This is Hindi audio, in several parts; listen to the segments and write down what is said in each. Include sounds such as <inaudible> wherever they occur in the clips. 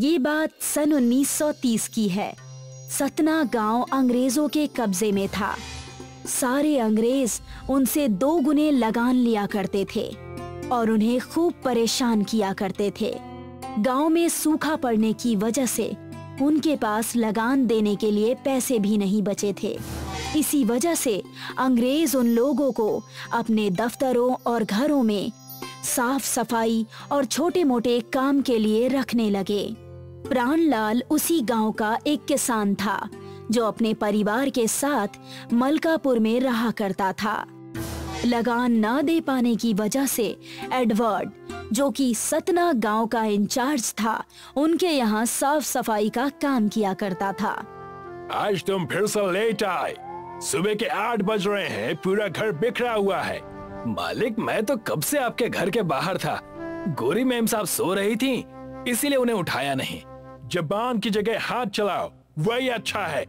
ये बात सन 1930 की है। सतना गाँव अंग्रेज़ों के कब्जे में था। सारे अंग्रेज़ उनसे दो गुने लगान लिया करते थे और उन्हें खूब परेशान किया करते थे। गाँव में सूखा पड़ने की वजह से उनके पास लगान देने के लिए पैसे भी नहीं बचे थे। इसी वजह से अंग्रेज़ उन लोगों को अपने दफ्तरों और घरों में साफ़ सफ़ाई और छोटे मोटे काम के लिए रखने लगे। प्राणलाल उसी गाँव का एक किसान था, जो अपने परिवार के साथ मलकापुर में रहा करता था। लगान न दे पाने की वजह से एडवर्ड, जो कि सतना गाँव का इंचार्ज था, उनके यहाँ साफ़ सफ़ाई का काम किया करता था। आज तुम फिर से लेट आए। सुबह के आठ बज रहे हैं, पूरा घर बिखरा हुआ है। मालिक, मैं तो कब से आपके घर के बाहर था? गोरी मैम साहब सो रही थी, इसीलिए उन्हें उठाया नहीं। जबान की जगह हाथ चलाओ वही अच्छा है।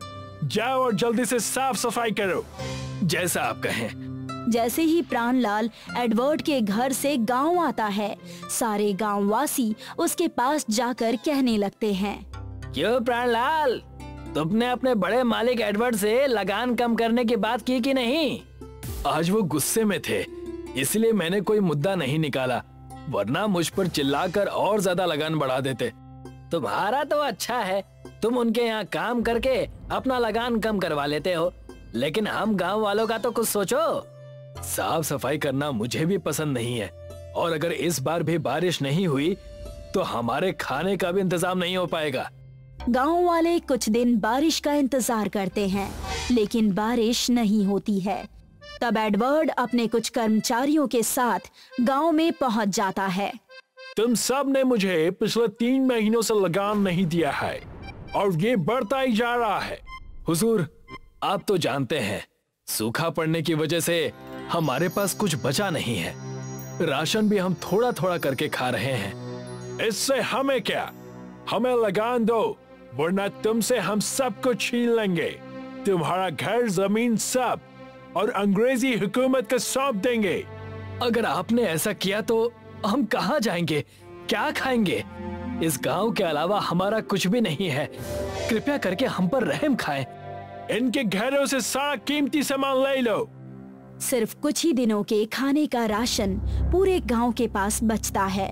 जाओ और जल्दी से साफ़ सफ़ाई करो जैसा आप कहें। जैसे ही प्राणलाल एडवर्ड के घर से गाँव आता है सारे गांववासी उसके पास जाकर कहने लगते हैं। क्यों प्राणलाल? तुमने अपने बड़े मालिक एडवर्ड से लगान कम करने की बात की कि नहीं? आज वो गुस्से में थे इसलिए मैंने कोई मुद्दा नहीं निकाला वरना मुझ पर चिल्लाकर और ज़्यादा लगान बढ़ा देते। तुम्हारा तो अच्छा है। तुम उनके यहाँ काम करके अपना लगान कम करवा लेते हो। लेकिन हम गाँव वालों का तो कुछ सोचो। साफ़ सफ़ाई करना मुझे भी पसंद नहीं है। और अगर इस बार भी बारिश नहीं हुई तो हमारे खाने का भी इंतज़ाम नहीं हो पाएगा। गाँव वाले कुछ दिन बारिश का इंतज़ार करते हैं, लेकिन बारिश नहीं होती है। तब एडवर्ड अपने कुछ कर्मचारियों के साथ गाँव में पहुँच जाता है। तुम सबने मुझे पिछले तीन महीनों से लगान नहीं दिया है, और ये बढ़ता ही जा रहा है। हुजूर, आप तो जानते हैं, सूखा पड़ने की वजह से हमारे पास कुछ बचा नहीं है। राशन भी हम थोड़ा थोड़ा करके खा रहे हैं। इससे हमें क्या? हमें लगान दो, वरना तुमसे हम सब कुछ छीन लेंगे। तुम्हारा घर, ज़मीन सब, और अंग्रेज़ी हुकूमत को सौंप देंगे। अगर आपने ऐसा किया तो हम कहाँ जाएँगे? क्या खाएँगे? इस गाँव के अलावा हमारा कुछ भी नहीं है। कृपया करके हम पर रहम खाएँ। इनके घरों से सारा कीमती सामान ले लो। सिर्फ़ कुछ ही दिनों के खाने का राशन पूरे गाँव के पास बचता है।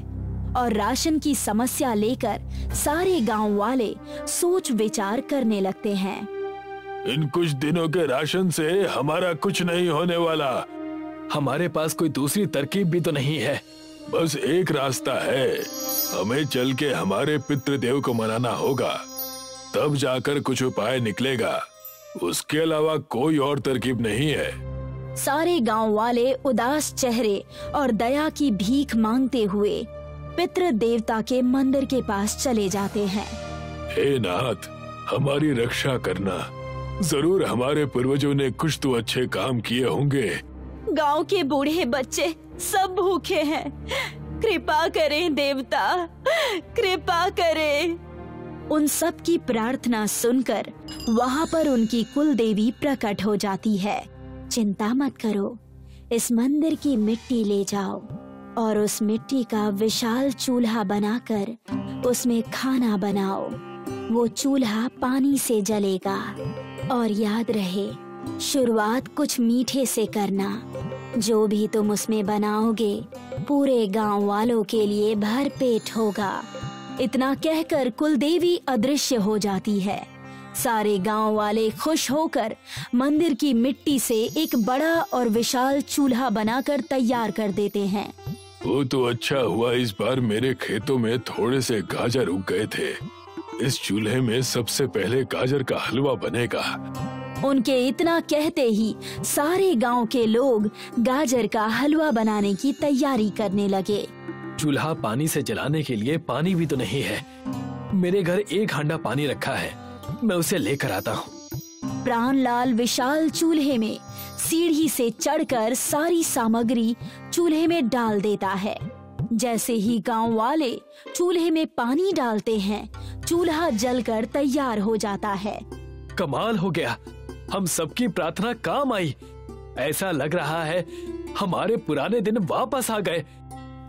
और राशन की समस्या लेकर सारे गाँव वाले सोच विचार करने लगते हैं। इन कुछ दिनों के राशन से हमारा कुछ नहीं होने वाला। हमारे पास कोई दूसरी तरकीब भी तो नहीं है। बस एक रास्ता है। हमें चल के हमारे पितृदेव को मनाना होगा। तब जाकर कुछ उपाय निकलेगा। उसके अलावा कोई और तरकीब नहीं है। सारे गाँव वाले उदास चेहरे और दया की भीख मांगते हुए पितृ देवता के मंदिर के पास चले जाते हैं। हे नाथ हमारी रक्षा करना। ज़रूर हमारे पूर्वजों ने कुछ तो अच्छे काम किए होंगे। गाँव के बूढ़े बच्चे सब भूखे हैं। कृपा करें, देवता। कृपा करें। उन सब की प्रार्थना सुनकर वहाँ पर उनकी कुल देवी प्रकट हो जाती है। चिंता मत करो। इस मंदिर की मिट्टी ले जाओ और उस मिट्टी का विशाल चूल्हा बनाकर उसमें खाना बनाओ। वो चूल्हा पानी से जलेगा। और याद रहे, शुरुआत कुछ मीठे से करना। जो भी तुम उसमें बनाओगे, पूरे गाँव वालों के लिए भर पेट होगा। इतना कहकर कुलदेवी अदृश्य हो जाती है। सारे गाँव वाले खुश होकर मंदिर की मिट्टी से एक बड़ा और विशाल चूल्हा बनाकर तैयार कर देते हैं। वो तो अच्छा हुआ इस बार मेरे खेतों में थोड़े से गाजर उग गए थे। इस चूल्हे में सबसे पहले गाजर का हलवा बनेगा। उनके इतना कहते ही सारे गाँव के लोग गाजर का हलवा बनाने की तैयारी करने लगे। चूल्हा पानी से जलाने के लिए पानी भी तो नहीं है। मेरे घर एक हंडा पानी रखा है। मैं उसे लेकर आता हूँ। प्राणलाल विशाल चूल्हे में सीढ़ी से चढ़कर सारी सामग्री चूल्हे में डाल देता है। जैसे ही गाँव वाले चूल्हे में पानी डालते हैं चूल्हा जलकर तैयार हो जाता है। कमाल हो गया। हम सबकी प्रार्थना काम आई। ऐसा लग रहा है हमारे पुराने दिन वापस आ गए।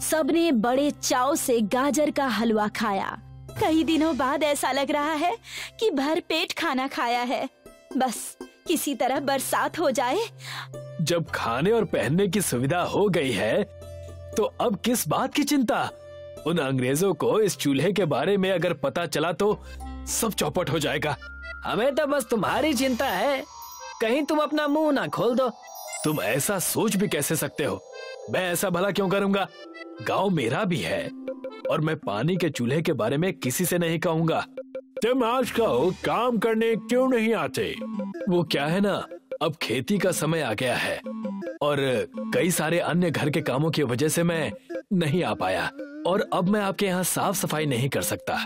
सबने बड़े चाव से गाजर का हलवा खाया। कई दिनों बाद ऐसा लग रहा है कि भर पेट खाना खाया है। बस किसी तरह बरसात हो जाए। जब खाने और पहनने की सुविधा हो गई है तो अब किस बात की चिंता? उन अंग्रेज़ों को इस चूल्हे के बारे में अगर पता चला तो सब चौपट हो जाएगा। हमें तो बस तुम्हारी चिंता है। कहीं तुम अपना मुँह ना खोल दो। तुम ऐसा सोच भी कैसे सकते हो? मैं ऐसा भला क्यों करूँगा? गाँव मेरा भी है और मैं पानी के चूल्हे के बारे में किसी से नहीं कहूँगा। तुम आज कहो काम करने क्यों नहीं आते? वो क्या है ना? अब खेती का समय आ गया है और कई सारे अन्य घर के कामों की वजह से मैं नहीं आ पाया और अब मैं आपके यहाँ साफ़ सफ़ाई नहीं कर सकता।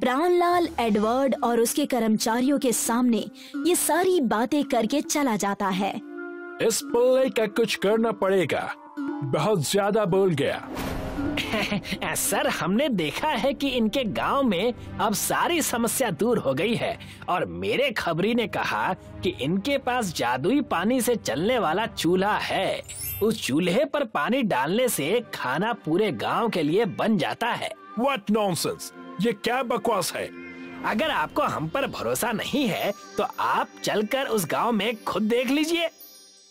प्राणलाल एडवर्ड और उसके कर्मचारियों के सामने ये सारी बातें करके चला जाता है। इस पल्ले का कुछ करना पड़ेगा। बहुत ज़्यादा बोल गया। <laughs> सर हमने देखा है कि इनके गाँव में अब सारी समस्या दूर हो गई है और मेरे खबरी ने कहा कि इनके पास जादुई पानी से चलने वाला चूल्हा है। उस चूल्हे पर पानी डालने से खाना पूरे गाँव के लिए बन जाता है। What nonsense! ये क्या बकवास है? अगर आपको हम पर भरोसा नहीं है तो आप चलकर उस गाँव में खुद देख लीजिए।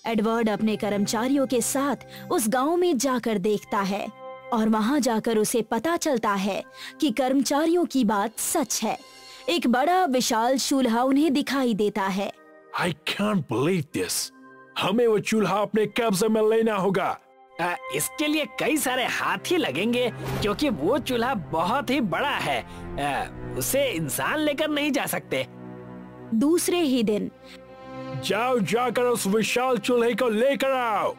एडवर्ड अपने कर्मचारियों के साथ उस गाँव में जाकर देखता है और वहाँ जाकर उसे पता चलता है कि कर्मचारियों की बात सच है। एक बड़ा विशाल चूल्हा उन्हें दिखाई देता है। I can't believe this. हमें वो चूल्हा अपने कब्जे में लेना होगा। आ, इसके लिए कई सारे हाथी लगेंगे क्योंकि वो चूल्हा बहुत ही बड़ा है। आ, उसे इंसान लेकर नहीं जा सकते। दूसरे ही दिन। जाओ जाकर उस विशाल चूल्हे को लेकर आओ।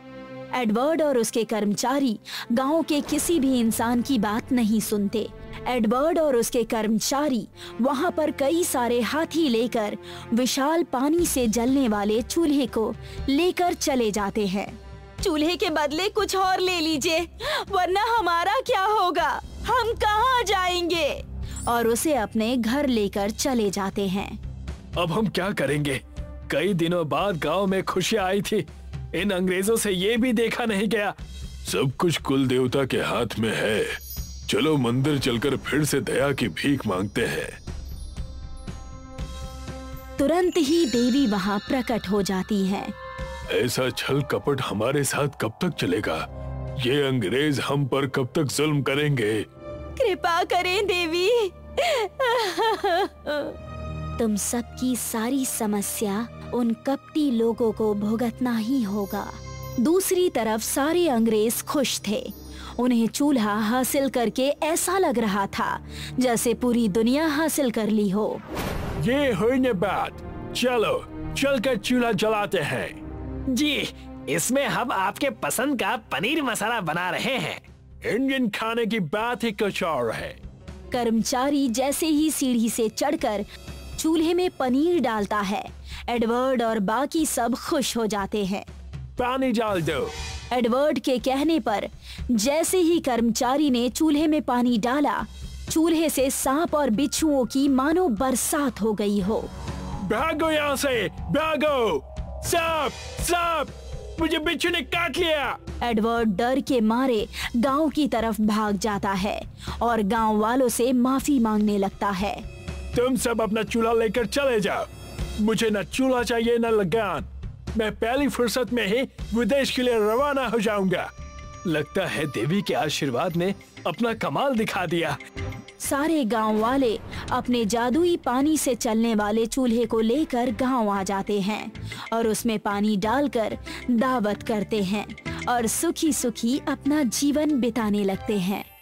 एडवर्ड और उसके कर्मचारी गाँव के किसी भी इंसान की बात नहीं सुनते। एडवर्ड और उसके कर्मचारी वहाँ पर कई सारे हाथी लेकर विशाल पानी से जलने वाले चूल्हे को लेकर चले जाते हैं। चूल्हे के बदले कुछ और ले लीजिए वरना हमारा क्या होगा? हम कहाँ जाएँगे? और उसे अपने घर लेकर चले जाते हैं। अब हम क्या करेंगे? कई दिनों बाद गाँव में खुशियाँ आई थी। इन अंग्रेज़ों से ये भी देखा नहीं गया। सब कुछ कुल देवता के हाथ में है। चलो मंदिर चलकर फिर से दया की भीख मांगते हैं। तुरंत ही देवी वहाँ प्रकट हो जाती हैं। ऐसा छल कपट हमारे साथ कब तक चलेगा? ये अंग्रेज़ हम पर कब तक जुल्म करेंगे? कृपा करें देवी। तुम सबकी सारी समस्या उन कपटी लोगों को भुगतना ही होगा। दूसरी तरफ़ सारे अंग्रेज़ खुश थे। उन्हें चूल्हा हासिल करके ऐसा लग रहा था जैसे पूरी दुनिया हासिल कर ली हो। ये हुई बात चलो चलकर चूल्हा जलाते हैं। जी इसमें हम आपके पसंद का पनीर मसाला बना रहे हैं। इंडियन खाने की बात ही कुछ और है। कर्मचारी जैसे ही सीढ़ी से चढ़कर चूल्हे में पनीर डालता है। एडवर्ड और बाकी सब खुश हो जाते हैं। पानी डाल दो। एडवर्ड के कहने पर जैसे ही कर्मचारी ने चूल्हे में पानी डाला चूल्हे से सांप और बिच्छुओं की मानो बरसात हो गई हो। भागो यहाँ से भागो। सांप सांप मुझे बिच्छू ने काट लिया। एडवर्ड डर के मारे गाँव की तरफ़ भाग जाता है और गाँव वालों से माफ़ी मांगने लगता है। तुम सब अपना चूल्हा लेकर चले जाओ। मुझे न चूल्हा चाहिए न लगान। मैं पहली फुर्सत में ही विदेश के लिए रवाना हो जाऊँगा। लगता है देवी के आशीर्वाद ने अपना कमाल दिखा दिया। सारे गाँव वाले अपने जादुई पानी से चलने वाले चूल्हे को लेकर गाँव आ जाते हैं और उसमें पानी डालकर दावत करते हैं और सुखी सुखी अपना जीवन बिताने लगते हैं।